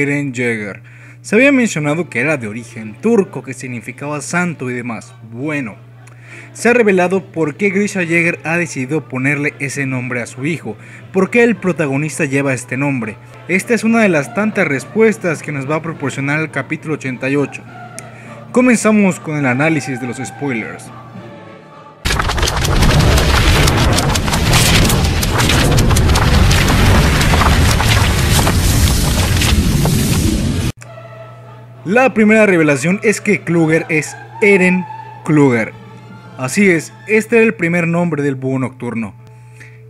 Eren Jaeger. Se había mencionado que era de origen turco, que significaba santo y demás. Bueno, se ha revelado por qué Grisha Jäger ha decidido ponerle ese nombre a su hijo, por qué el protagonista lleva este nombre. Esta es una de las tantas respuestas que nos va a proporcionar el capítulo 88. Comenzamos con el análisis de los spoilers. La primera revelación es que Kluger es Eren Kluger. Así es, este era el primer nombre del búho nocturno.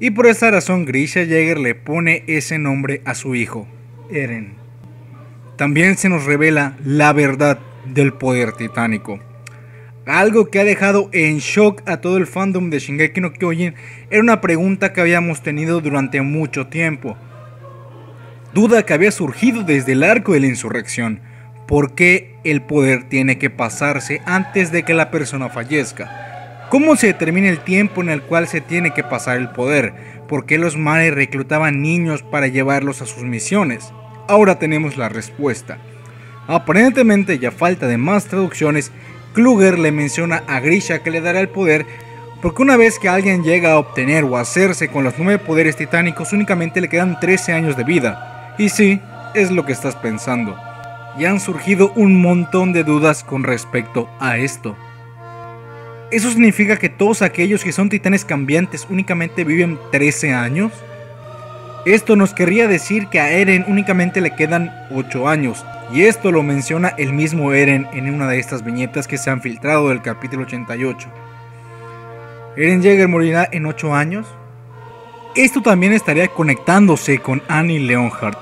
Y por esta razón Grisha Jäger le pone ese nombre a su hijo, Eren. También se nos revela la verdad del poder titánico. Algo que ha dejado en shock a todo el fandom de Shingeki no Kyojin era una pregunta que habíamos tenido durante mucho tiempo. Duda que había surgido desde el arco de la insurrección por qué el poder tiene que pasarse antes de que la persona fallezca. ¿Cómo se determina el tiempo en el cual se tiene que pasar el poder? ¿Por qué los mares reclutaban niños para llevarlos a sus misiones? Ahora tenemos la respuesta. Aparentemente, ya falta de más traducciones, Kluger le menciona a Grisha que le dará el poder porque una vez que alguien llega a obtener o hacerse con los nueve poderes titánicos únicamente le quedan 13 años de vida. Y sí, es lo que estás pensando y han surgido un montón de dudas con respecto a esto. ¿Eso significa que todos aquellos que son titanes cambiantes únicamente viven 13 años? Esto nos querría decir que a Eren únicamente le quedan 8 años, y esto lo menciona el mismo Eren en una de estas viñetas que se han filtrado del capítulo 88. ¿Eren Jäger morirá en 8 años? Esto también estaría conectándose con Annie Leonhardt,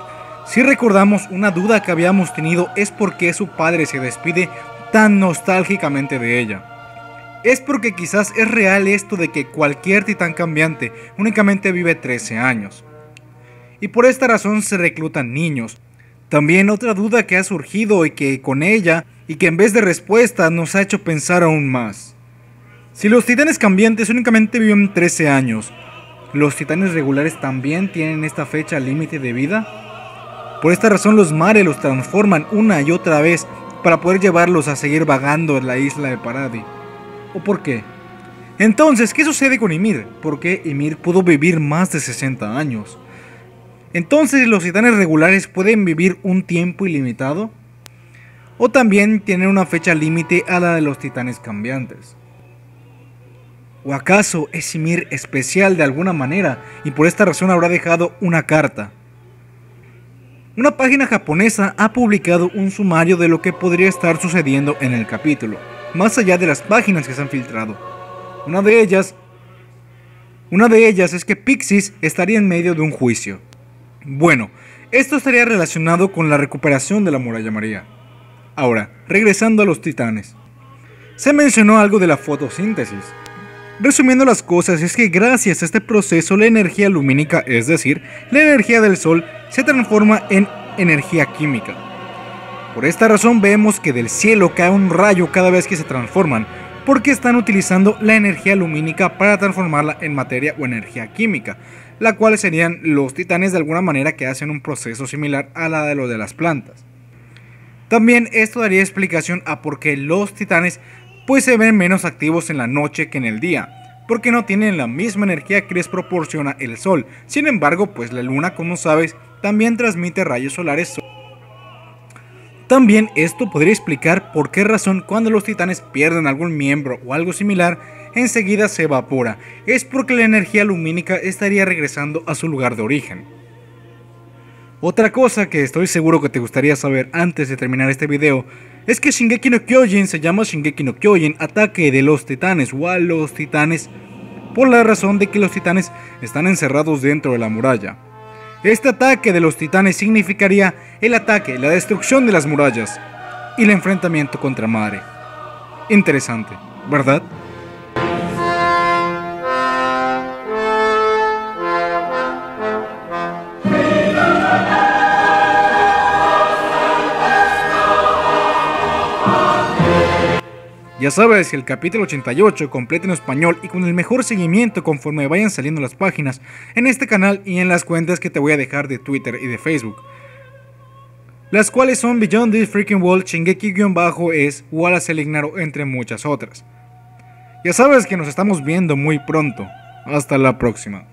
si recordamos una duda que habíamos tenido es por qué su padre se despide tan nostálgicamente de ella. Es porque quizás es real esto de que cualquier titán cambiante únicamente vive 13 años. Y por esta razón se reclutan niños. También otra duda que ha surgido y que con ella, y que en vez de respuesta nos ha hecho pensar aún más. Si los titanes cambiantes únicamente viven 13 años, ¿los titanes regulares también tienen esta fecha límite de vida? Por esta razón los mares los transforman una y otra vez para poder llevarlos a seguir vagando en la isla de Paradis. ¿O por qué? Entonces, ¿qué sucede con Ymir? ¿Por qué Ymir pudo vivir más de 60 años? Entonces, ¿los titanes regulares pueden vivir un tiempo ilimitado? ¿O también tienen una fecha límite a la de los titanes cambiantes? ¿O acaso es Ymir especial de alguna manera y por esta razón habrá dejado una carta? Una página japonesa ha publicado un sumario de lo que podría estar sucediendo en el capítulo, más allá de las páginas que se han filtrado. Una de ellas, una de ellas es que Pixis estaría en medio de un juicio. Bueno, esto estaría relacionado con la recuperación de la muralla María. Ahora, regresando a los titanes. Se mencionó algo de la fotosíntesis. Resumiendo las cosas es que gracias a este proceso la energía lumínica, es decir, la energía del sol, se transforma en energía química. Por esta razón vemos que del cielo cae un rayo cada vez que se transforman, porque están utilizando la energía lumínica para transformarla en materia o energía química, la cual serían los titanes de alguna manera que hacen un proceso similar a la de lo de las plantas. También esto daría explicación a por qué los titanes pues se ven menos activos en la noche que en el día, porque no tienen la misma energía que les proporciona el sol. Sin embargo, pues la luna, como sabes, también transmite rayos solares. También esto podría explicar por qué razón cuando los titanes pierden algún miembro o algo similar, enseguida se evapora. Es porque la energía lumínica estaría regresando a su lugar de origen. Otra cosa que estoy seguro que te gustaría saber antes de terminar este video es que Shingeki no Kyojin se llama Shingeki no Kyojin Ataque de los Titanes o a los Titanes por la razón de que los titanes están encerrados dentro de la muralla. Este ataque de los titanes significaría el ataque, la destrucción de las murallas y el enfrentamiento contra Mare. Interesante, ¿verdad? Ya sabes que el capítulo 88 completo en español y con el mejor seguimiento conforme vayan saliendo las páginas en este canal y en las cuentas que te voy a dejar de Twitter y de Facebook. las cuales son Beyond This Freaking Wall, Shingeki-es, Wallace el Ignaro, entre muchas otras. Ya sabes que nos estamos viendo muy pronto. Hasta la próxima.